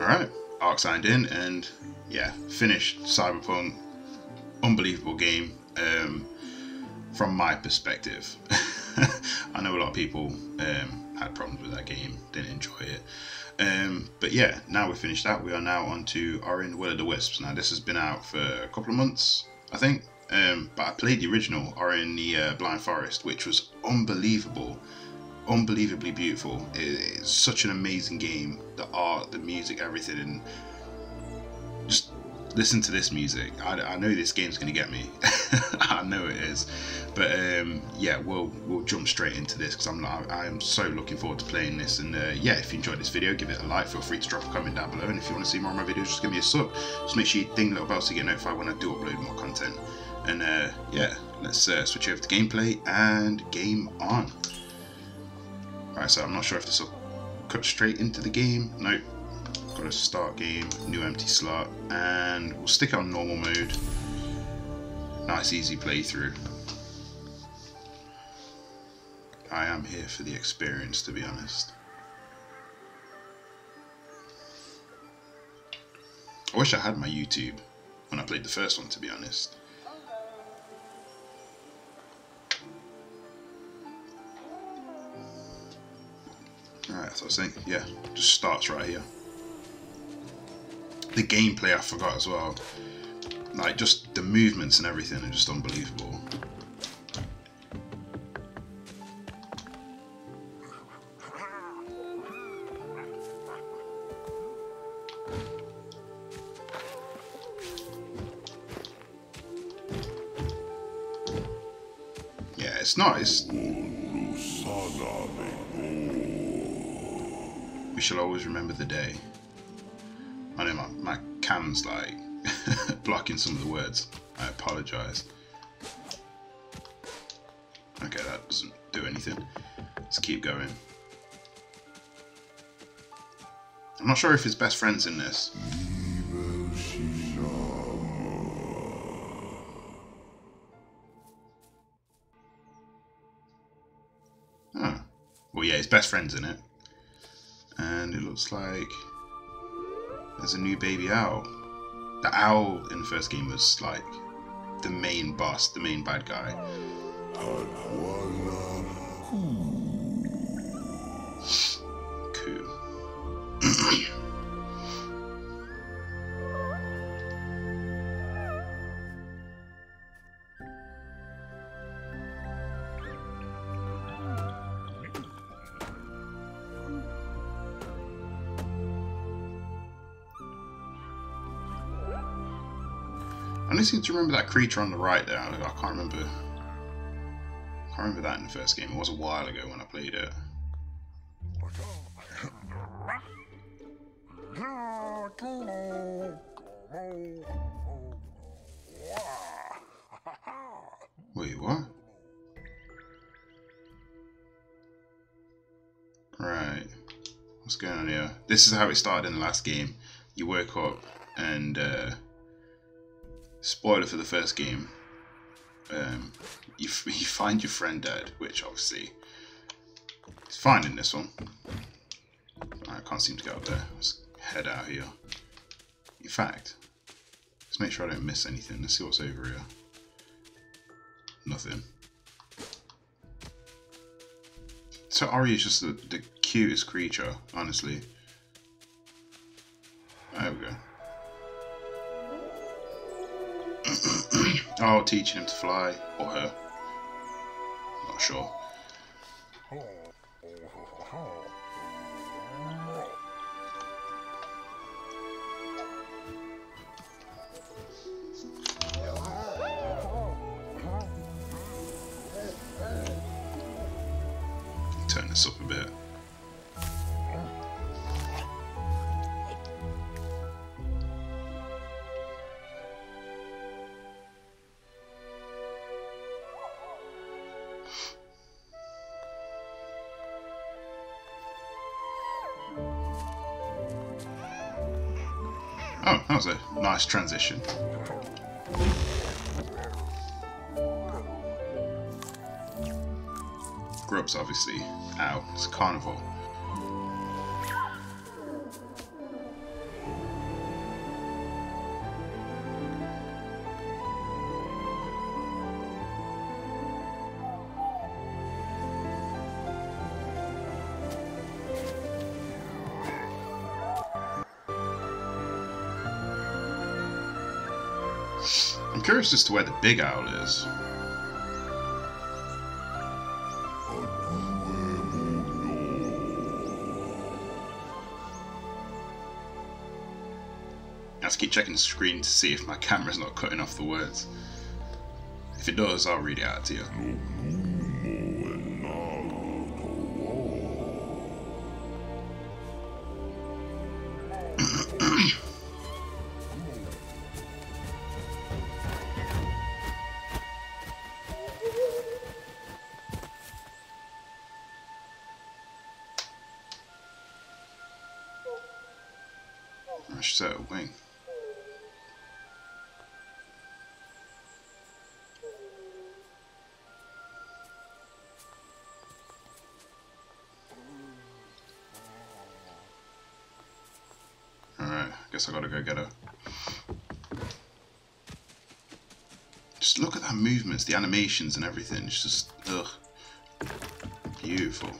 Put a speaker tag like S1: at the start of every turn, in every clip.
S1: Alright, Ark signed in and yeah, finished Cyberpunk. Unbelievable game um, from my perspective. I know a lot of people um, had problems with that game, didn't enjoy it. Um, but yeah, now we've finished that. We are now on to Ori and the Will of the Wisps. Now, this has been out for a couple of months, I think. Um, but I played the original Ori and the uh, Blind Forest, which was unbelievable unbelievably beautiful. It's such an amazing game. The art, the music, everything, and just listen to this music. I, I know this game's gonna get me. I know it is. But um, yeah, we'll we'll jump straight into this because I'm I am so looking forward to playing this. And uh, yeah, if you enjoyed this video, give it a like. Feel free to drop a comment down below. And if you want to see more of my videos, just give me a sub. Just make sure you ding the little bell to get notified when I do upload more content. And uh, yeah, let's uh, switch over to gameplay and game on. Alright, so I'm not sure if this will cut straight into the game. Nope. Got a start game, new empty slot, and we'll stick on normal mode. Nice easy playthrough. I am here for the experience, to be honest. I wish I had my YouTube when I played the first one, to be honest. So I saying, yeah, just starts right here. The gameplay I forgot as well. Like, just the movements and everything are just unbelievable. Yeah, it's not. Shall always remember the day. I know my, my cam's like blocking some of the words. I apologise. Okay, that doesn't do anything. Let's keep going. I'm not sure if his best friend's in this. Oh. Well, yeah, his best friend's in it it looks like there's a new baby owl. The owl in the first game was like the main boss, the main bad guy. Cool. seem to remember that creature on the right there. I can't remember. I can't remember that in the first game. It was a while ago when I played it. Wait, what? Right. What's going on here? This is how it started in the last game. You wake up and uh, spoiler for the first game, um, you, you find your friend dead, which obviously is fine in this one. I can't seem to get up there. Let's head out here. In fact, let's make sure I don't miss anything. Let's see what's over here. Nothing. So Ori is just the, the cutest creature, honestly. Oh, teaching him to fly, or her. Not sure. Turn this up a bit. Nice transition. Grubs, obviously, out. It's carnival. Curious as to where the big owl is. I have to keep checking the screen to see if my camera's not cutting off the words. If it does, I'll read it out to you. A wing. Alright, guess I gotta go get her. Just look at that movements, the animations and everything. It's just, ugh. Beautiful.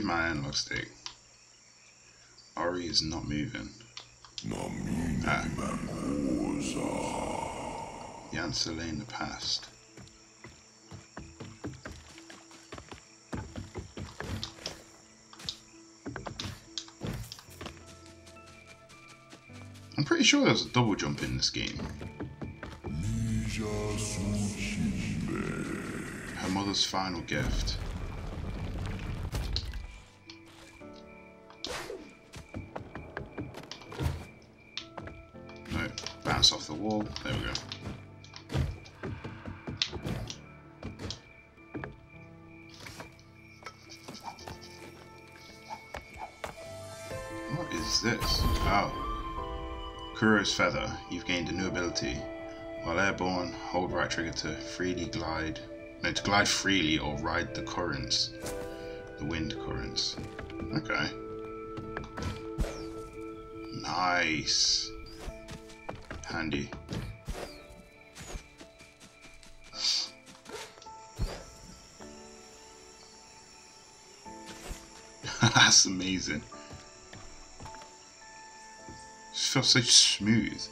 S1: Move my analog stick. Ori is not moving. Ah. Lay in the past. I'm pretty sure there's a double jump in this game. Her mother's final gift. Bounce off the wall. There we go. What is this? Oh. Kuro's Feather. You've gained a new ability. While airborne, hold right trigger to freely glide. No, to glide freely or ride the currents. The wind currents. Okay. Nice handy. That's amazing. It feels so smooth.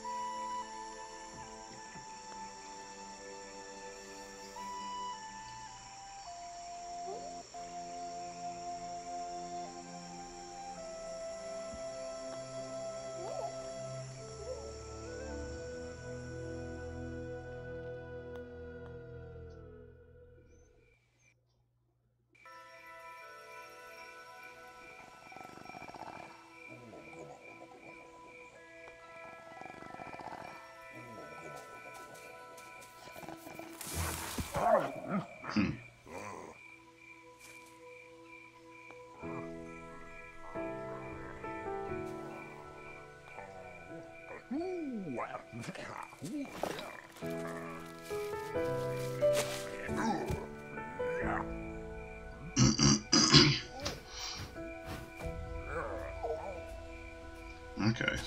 S1: Okay,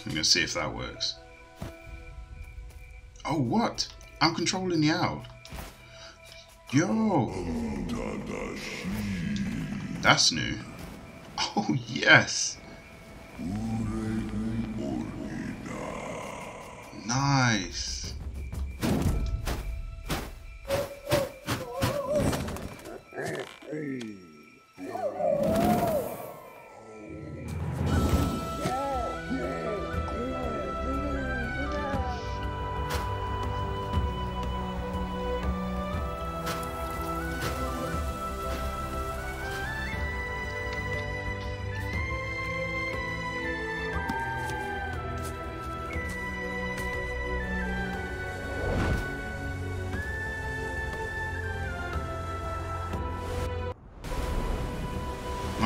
S1: I'm gonna see if that works. Oh, what? I'm controlling the owl. Yo! That's new. Oh, yes! Nice!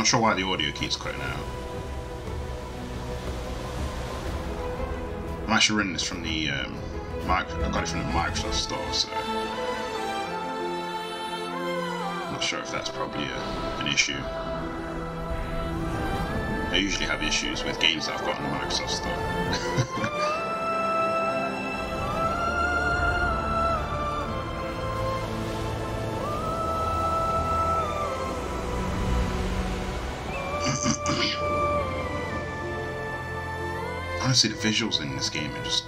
S1: Not sure why the audio keeps cutting out. I'm actually running this from the um, I got it from the Microsoft store, so I'm not sure if that's probably a, an issue. I usually have issues with games that I've got on the Microsoft store. Honestly, the visuals in this game are just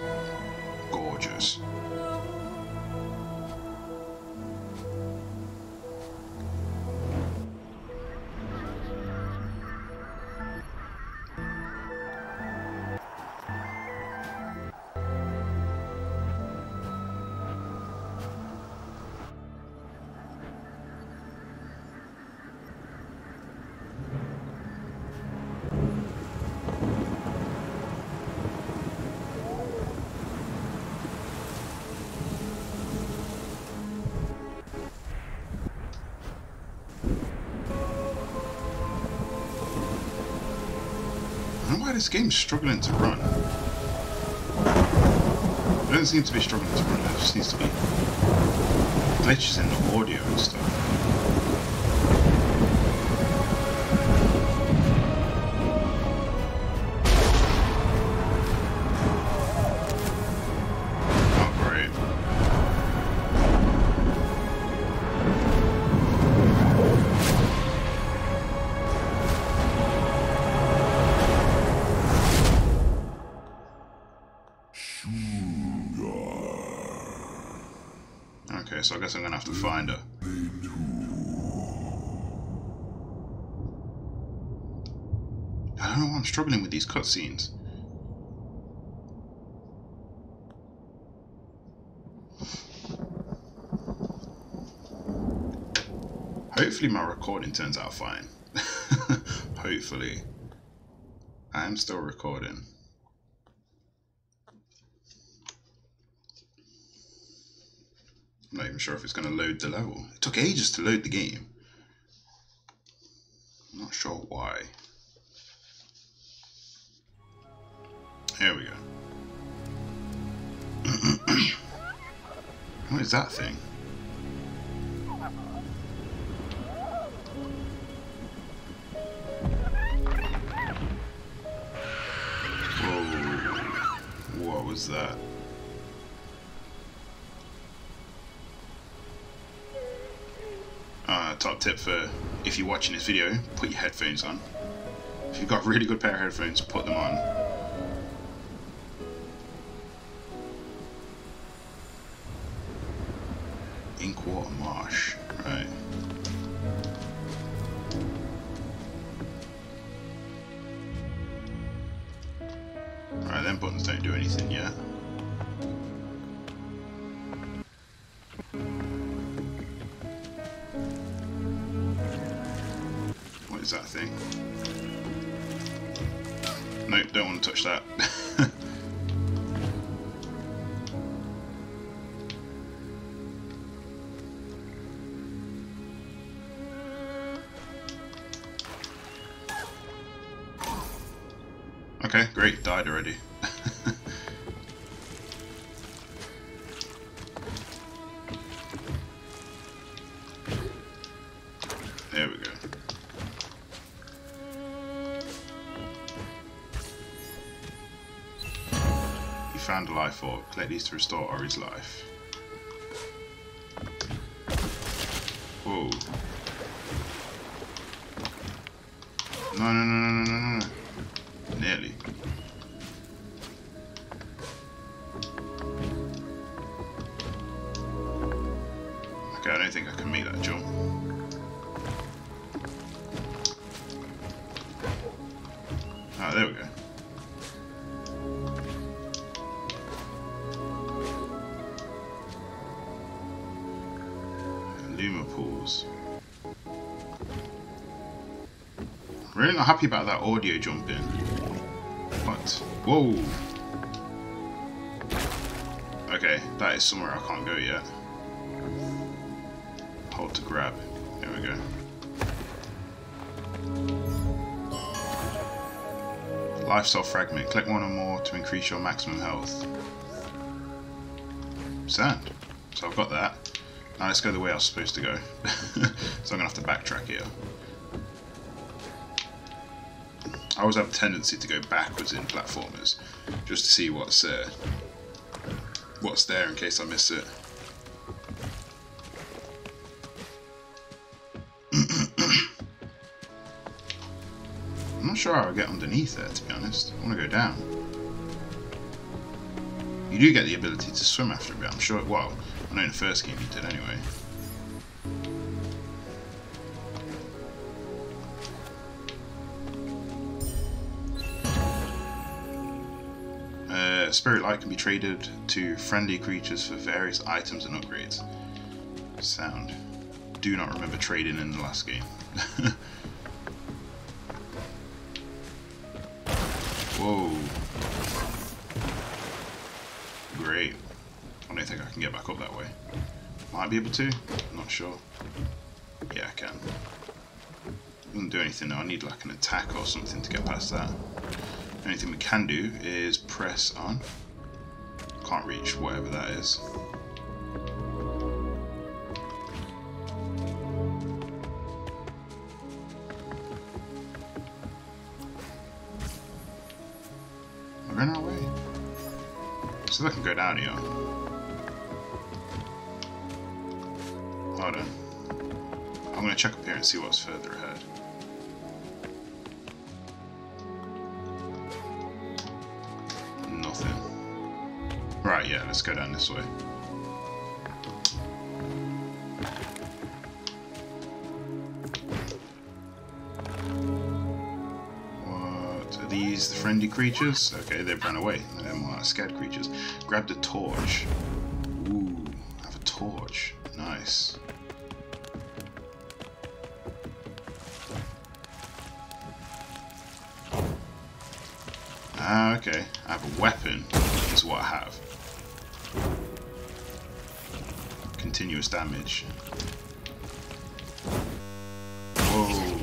S1: gorgeous. This game's struggling to run. It doesn't seem to be struggling to run, it just needs to be glitches in the audio and stuff. So I guess I'm gonna have to find her. I don't know why I'm struggling with these cutscenes. Hopefully my recording turns out fine. Hopefully. I am still recording. I'm not even sure if it's going to load the level. It took ages to load the game. I'm not sure why. Here we go. what is that thing? Whoa. What was that? Top tip for if you're watching this video, put your headphones on. If you've got really good pair of headphones, put them on. Is that thing? Nope, don't want to touch that. Collect these to restore Ori's life. Whoa. No, no, no, no, no, no, no. Nearly. Okay, I don't think I can make that jump. Happy about that audio jump in. What? Whoa! Okay, that is somewhere I can't go yet. Hold to grab. There we go. Life cell fragment. Collect one or more to increase your maximum health. Sand. So I've got that. Now let's go the way I was supposed to go. so I'm going to have to backtrack here. I always have a tendency to go backwards in platformers, just to see what's uh, what's there in case I miss it. I'm not sure how I get underneath there, to be honest. I want to go down. You do get the ability to swim after a bit, I'm sure. Well, I know in the first game you did anyway. Spirit Light can be traded to friendly creatures for various items and upgrades. Sound. Do not remember trading in the last game. Whoa. Great. I don't think I can get back up that way. Might be able to. Not sure. Yeah, I can. Doesn't do anything though. I need like an attack or something to get past that. Only thing we can do is press on. Can't reach whatever that is. We're in our way. So I can go down here. Hold on. I'm gonna check up here and see what's further ahead. Right, yeah, let's go down this way. What are these the friendly creatures? Okay, they've run away. They're more scared creatures. Grab the torch. Ooh, I have a torch. Nice. Okay. I have a weapon, is what I have. Continuous damage. Whoa.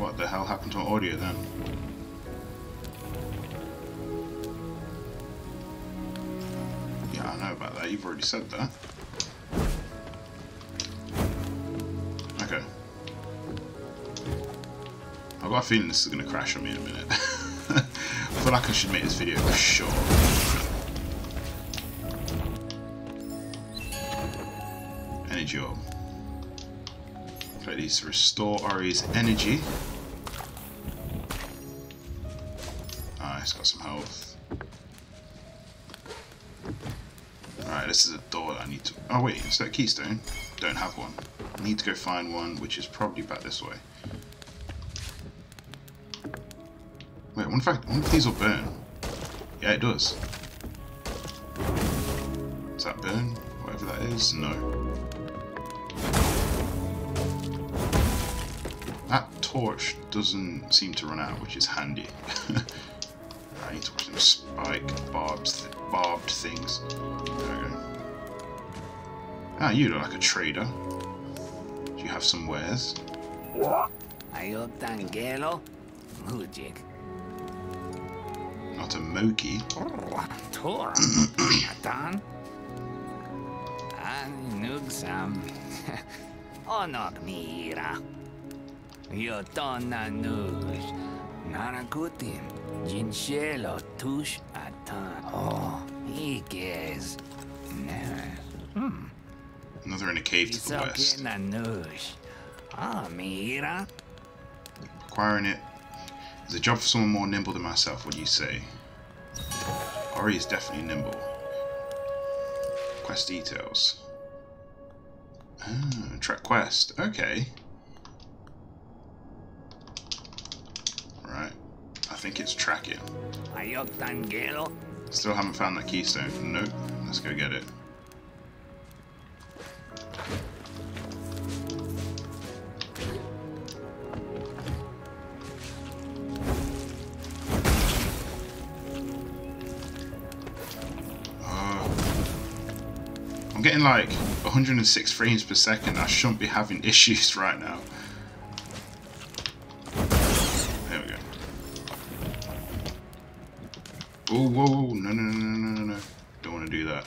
S1: What the hell happened to my audio then? Yeah, I know about that. You've already said that. Okay. I've got a feeling this is going to crash on me in a minute. Like I should make this video for sure. Energy orb. Collect these to restore Ori's energy. Ah, it's got some health. Alright, this is a door that I need to... Oh wait, is that keystone? Don't have one. I need to go find one, which is probably back this way. Wonder if, I, wonder if these will burn. Yeah, it does. Does that burn? Whatever that is? No. That torch doesn't seem to run out, which is handy. I need to watch them spike barbed, th barbed things. There we go. Ah, you look like a trader. Do you have some wares?
S2: Ayotangelo, Mujik.
S1: Not a Moki.
S2: Tor, Atan. Anugsam. Onog mira. Yotona nuj. Narakutim. Jinshelo tush atan. Oh, Ikes. Hmm.
S1: Another in a cave to the west.
S2: Isokina nuj. Ah, mira.
S1: Acquiring it is a job for someone more nimble than myself, what do you say? Ori is definitely nimble. Quest details. Ah, track quest. Okay. Right. I think it's tracking. Still haven't found that keystone. Nope. Let's go get it. Like 106 frames per second. I shouldn't be having issues right now. There we go. Oh, whoa, whoa, no, no, no, no, no, no. Don't want to do that.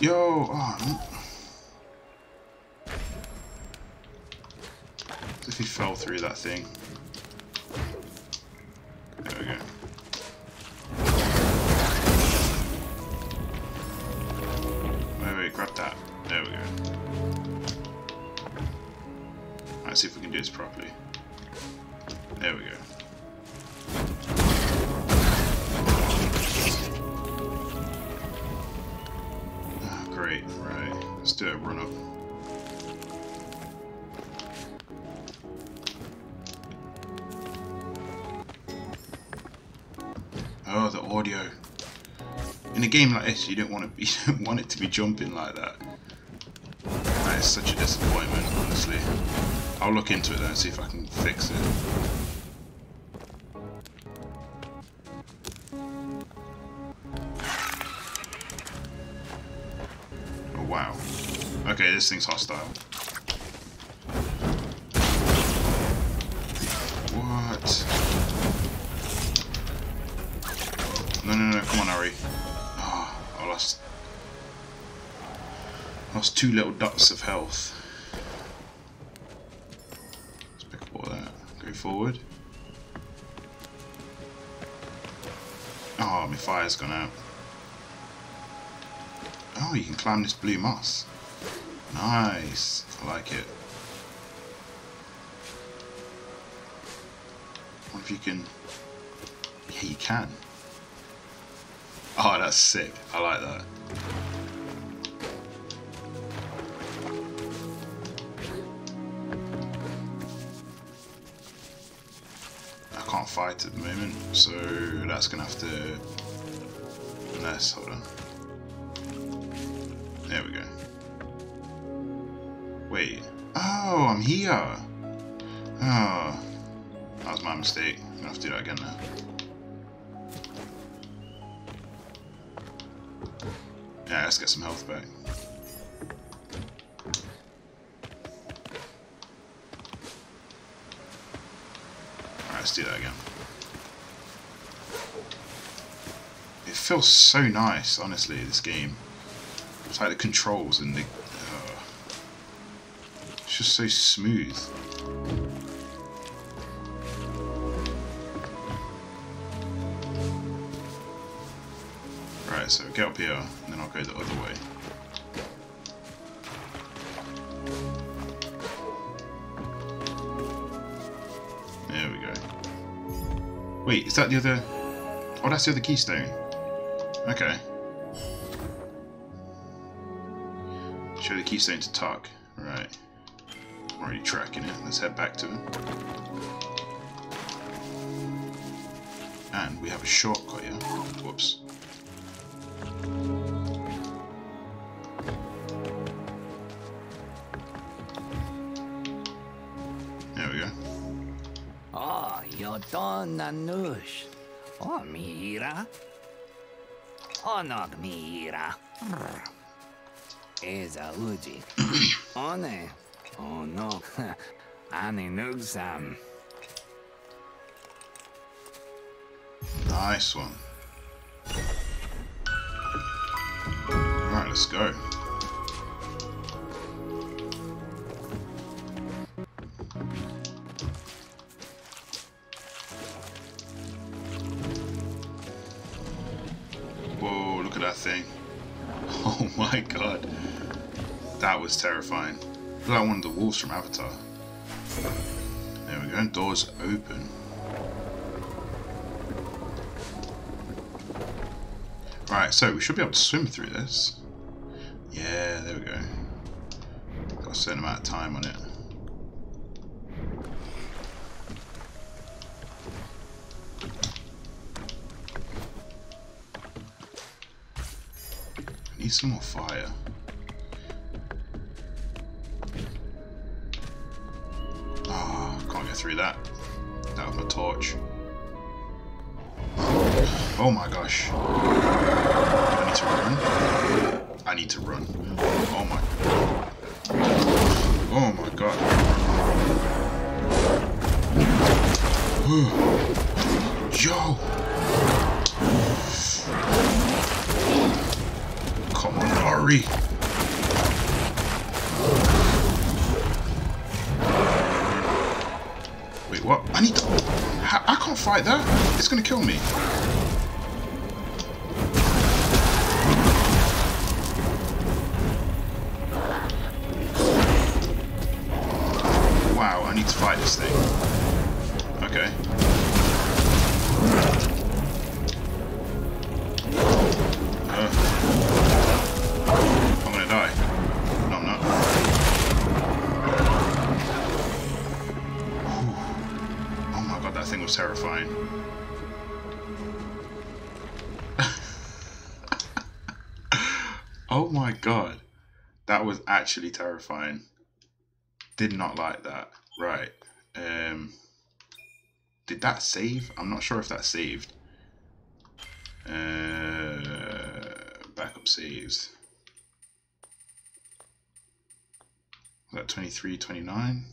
S1: Yo, oh, As if he fell through that thing. A game like this, you don't want to be, you don't want it to be jumping like that. That is such a disappointment, honestly. I'll look into it though and see if I can fix it. Oh wow. Okay, this thing's hostile. Lost two little dots of health. Let's pick up all that. Go forward. Oh, my fire's gone out. Oh, you can climb this blue moss. Nice. I like it. What if you can... Yeah, you can. Oh, that's sick. I like that. Can't fight at the moment, so that's gonna have to... Unless, hold on. There we go. Wait. Oh, I'm here! Oh. That was my mistake. I'm gonna have to do that again now. Yeah, let's get some health back. Feels so nice, honestly, this game. It's like the controls and the... Uh, it's just so smooth. Right, so get up here, and then I'll go the other way. There we go. Wait, is that the other... Oh, that's the other keystone. Okay. Show the keystone to Tokk. Right. I'm already tracking it. Let's head back to it. And we have a shortcut here. Whoops. There we go.
S2: Ah, oh, yo don nanush. Oh, mira. Oh, no, mira. Eza uji. One. Oh, no. Ani nugsam.
S1: Nice one. Alright, let's go. My god. That was terrifying. Look like one of the wolves from Avatar. There we go, doors open. Right, so we should be able to swim through this. Yeah, there we go. Got a certain amount of time on it. Need some more fire. Ah, oh, can't get through that. That was my torch. Oh my gosh. I need to run? I need to run. Oh my. Oh my god. Yo! Wait, what? I need to... I can't fight that. It's gonna kill me. Was actually terrifying. Did not like that. Right. Um, did that save? I'm not sure if that saved. Uh, backup saves. Was that 23, 29?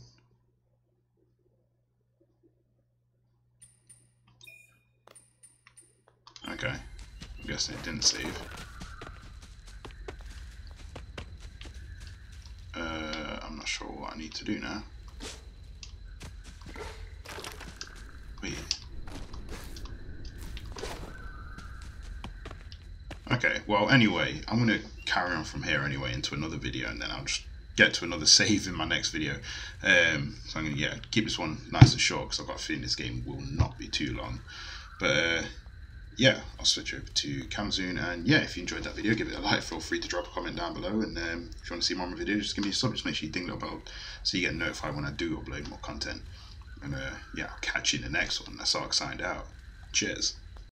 S1: Okay. I'm guessing it didn't save. Uh, I'm not sure what I need to do now. Wait. Okay, well anyway, I'm going to carry on from here anyway into another video and then I'll just get to another save in my next video. Um, so I'm going to yeah, keep this one nice and short because I've got a feeling this game will not be too long. But uh, yeah, I'll switch over to Camzoon and yeah, if you enjoyed that video, give it a like, feel free to drop a comment down below and um, if you want to see more of my videos, just give me a sub, just make sure you ding the bell so you get notified when I do upload more content. And uh, yeah, I'll catch you in the next one. That's all signed out. Cheers.